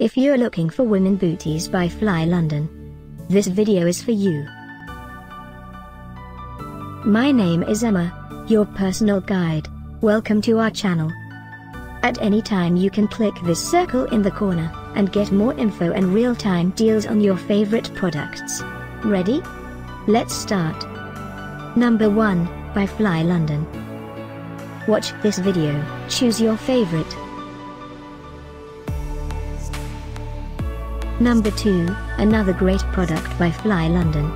If you're looking for women booties by Fly London, this video is for you. My name is Emma, your personal guide. Welcome to our channel. At any time you can click this circle in the corner, and get more info and real-time deals on your favorite products. Ready? Let's start. Number 1, by Fly London. Watch this video, choose your favorite. Number 2, another great product by Fly London.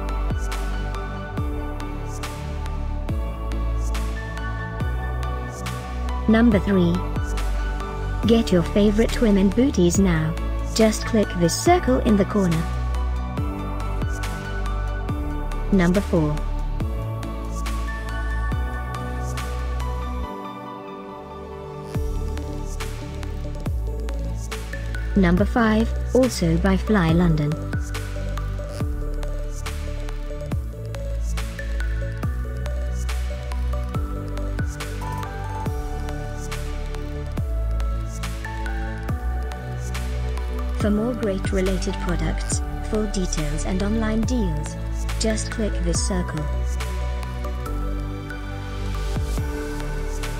Number 3. Get your favorite women booties now. Just click this circle in the corner. Number 4. Number 5, also by Fly London. For more great related products, full details and online deals, just click this circle.